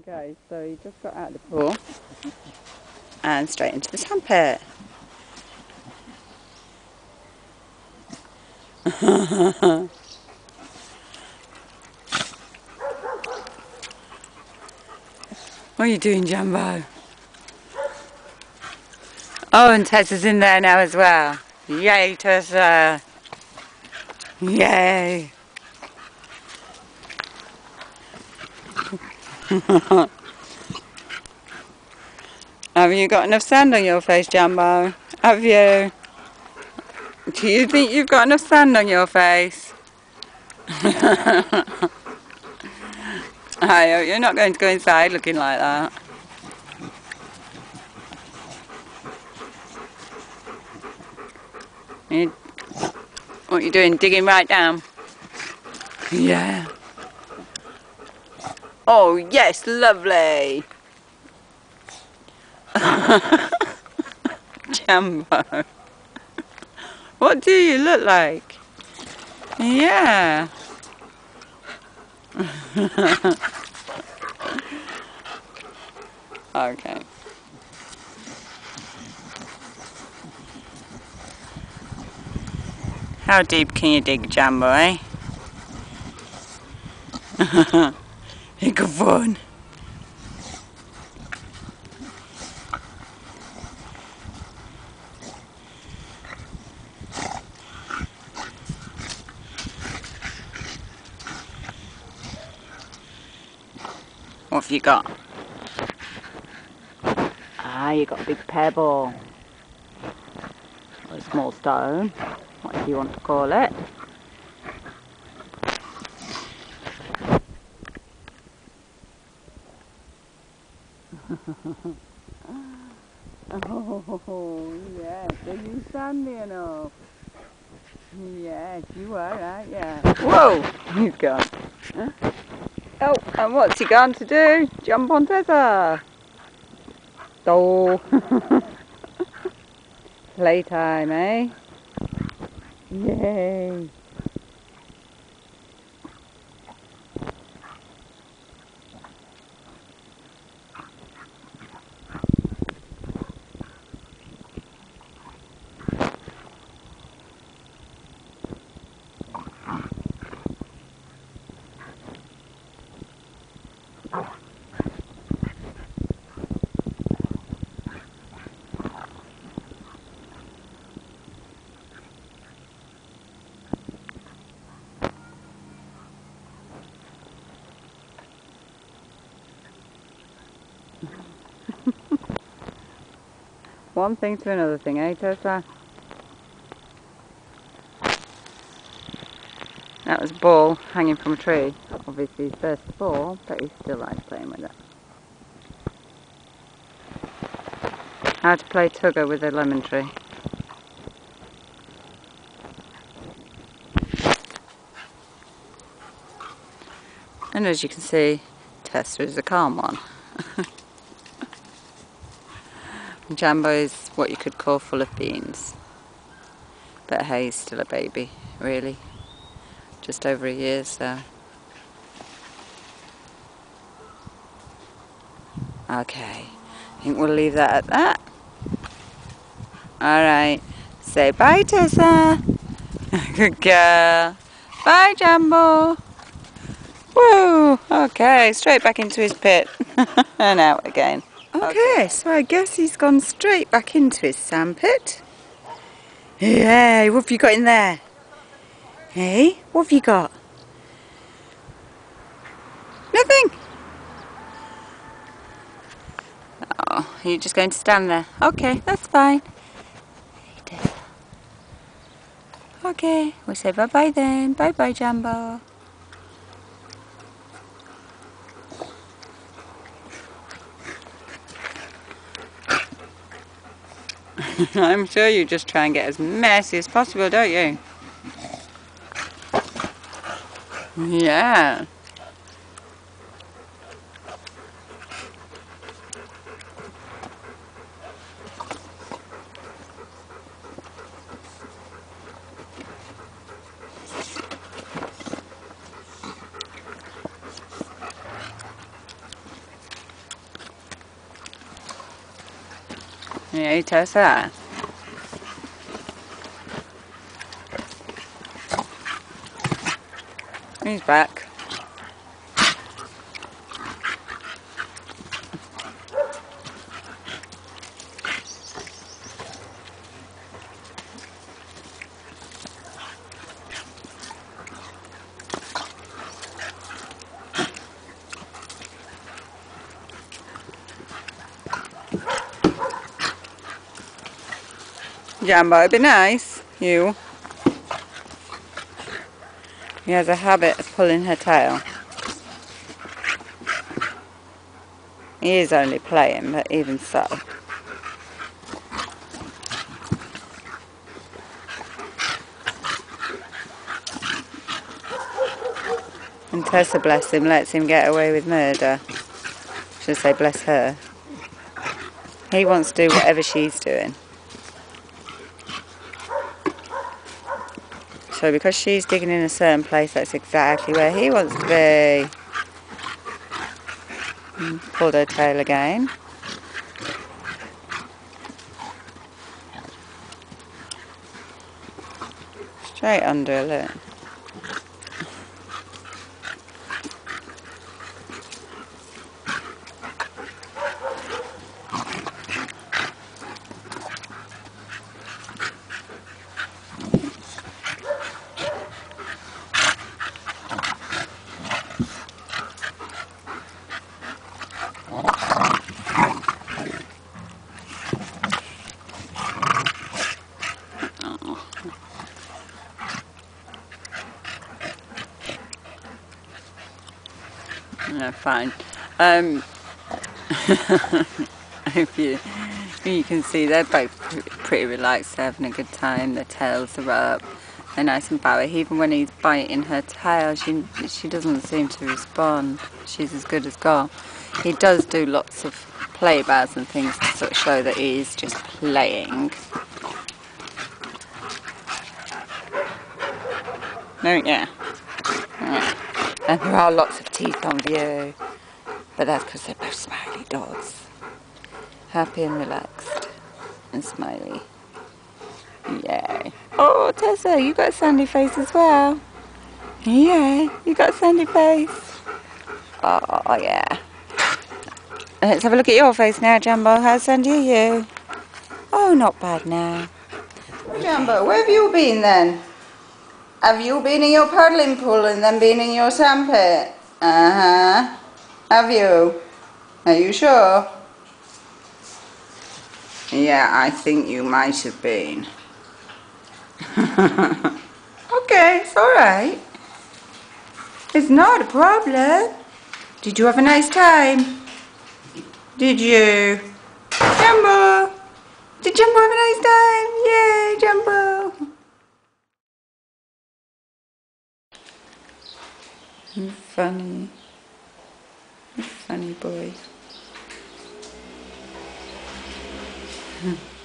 Okay, so he just got out of the pool and straight into the sandpit. what are you doing, Jambo? Oh, and Tess is in there now as well. Yay, Tessa! Yay! Have you got enough sand on your face, Jambo? Have you? Do you think you've got enough sand on your face? I hope you're not going to go inside looking like that. What are you doing? Digging right down? Yeah. Oh yes, lovely. Jambo. What do you look like? Yeah. okay. How deep can you dig, Jambo, eh? Good fun. What have you got? Ah, you got a big pebble. Or a small stone, whatever you want to call it. Oh, yes, are you sandy enough? Yes, you are, aren't you? Whoa, he's gone. Huh? Oh, and what's he going to do? Jump on Tessa. Oh. Playtime, eh? Yay. One thing to another thing, eh, Tessa? That was ball hanging from a tree. Obviously his first ball, but he still likes playing with it. How to play tugger with a lemon tree. And as you can see, Tessa is a calm one. Jambo is what you could call full of beans. But hey, he's still a baby, really. Just over a year, so. Okay, I think we'll leave that at that. Alright, say bye Tessa. Good girl. Bye Jambo. Woo! Okay, straight back into his pit and out again. Okay, so I guess he's gone straight back into his sandpit. Hey, what have you got in there? Hey, what have you got? Nothing. Oh, are you just going to stand there? Okay, that's fine. Okay, we'll say bye-bye then. Bye-bye, Jambo. I'm sure you just try and get as messy as possible, don't you? Yeah. Yeah, you tell that. He's back. Jambo, it'd be nice. You. He has a habit of pulling her tail. He is only playing, but even so. And Tessa, bless him, lets him get away with murder. Should say bless her. He wants to do whatever she's doing. So because she's digging in a certain place, that's exactly where he wants to be. And hmm, pulled her tail again. Straight under, look. No, fine. Um, if you you can see they're both pretty relaxed, they're having a good time. Their tails are up. They're nice and bowy. Even when he's biting her tail, she she doesn't seem to respond. She's as good as gone. He does do lots of play bows and things to sort of show that he's just playing. No, yeah. And there are lots of teeth on view. But that's because they're both smiley dogs. Happy and relaxed. And smiley. Yay. Oh, Tessa, you've got a sandy face as well. Yeah, you've got a sandy face. Oh, yeah. Let's have a look at your face now, Jambo. How sandy are you? Oh, not bad now. Jambo, where have you been then? Have you been in your paddling pool and then been in your sandpit? Uh-huh. Have you? Are you sure? Yeah, I think you might have been. okay, it's alright. It's not a problem. Did you have a nice time? Did you? Jambo! Did Jambo have a nice time? Yay, Jambo! Funny. Funny boy.